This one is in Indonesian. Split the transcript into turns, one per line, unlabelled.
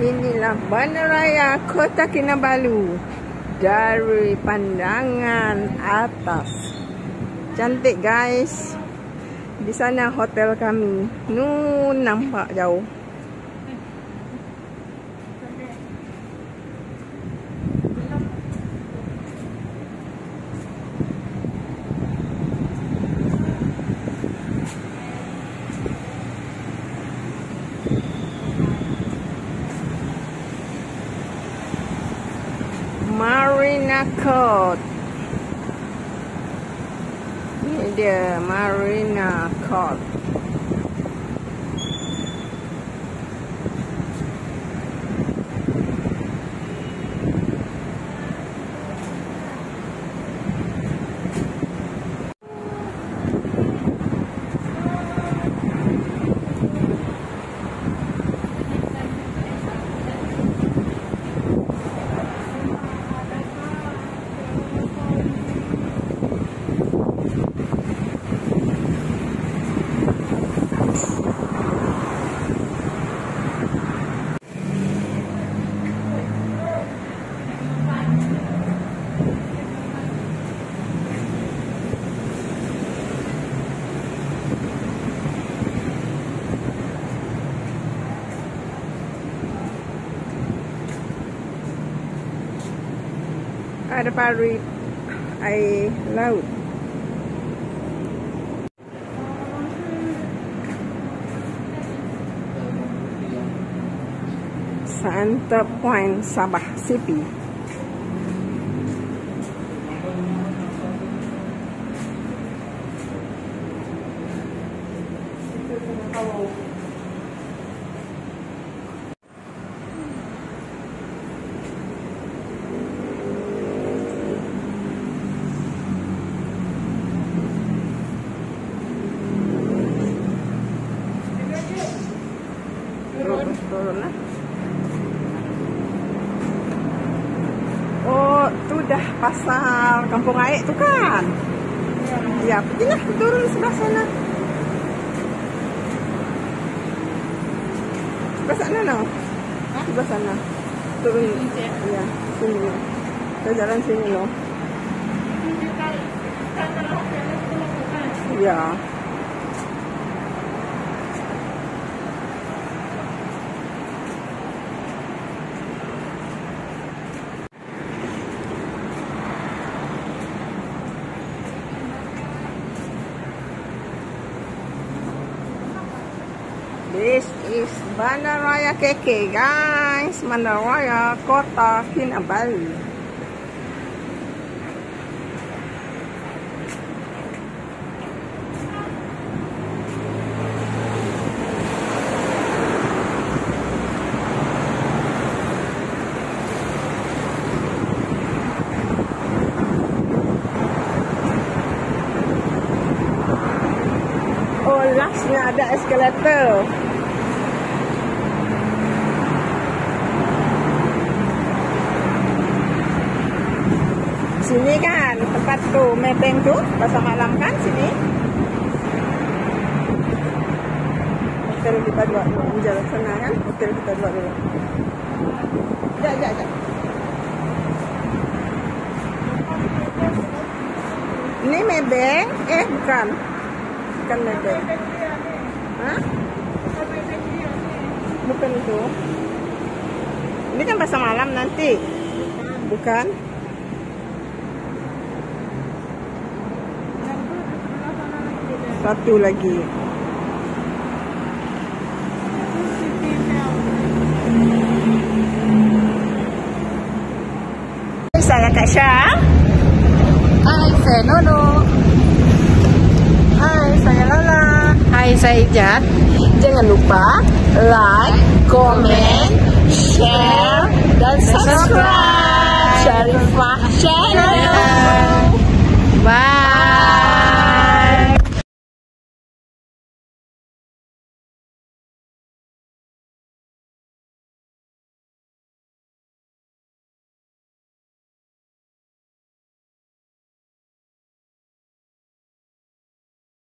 inilah Bandaraya Kota Kinabalu dari pandangan atas. Cantik guys. Di sana hotel kami. Nun nampak jauh. Court. Ini dia Marina Court. Ada parit air laut. Center Point Sabah City. Turun, turun lah. Oh, tu dah pasar kampung air tu kan? Ya, pergilah turun sebelah sana. Sebelah sana no? Sebelah sana. Turun. Ya, sini. Kita jalan sini no. Ya. This is Bandaraya KK guys, Bandaraya Kota Kinabalu. Ada eskalator. Sini kan tempat tu mepeng tu pasar malam kan sini. Hotel kita dua dulu jalan sana kan. Hotel kita dua dulu. Ya. Ini mebeng? Eh bukan. Bukan mebeng. Bukan itu. Ini kan pasar malam nanti. Bukan? Satu lagi. Saya Kak Syah.
Hai, saya Nono.
saya
Ijat.
Jangan lupa like, comment, share, dan subscribe. Syarifah Channel.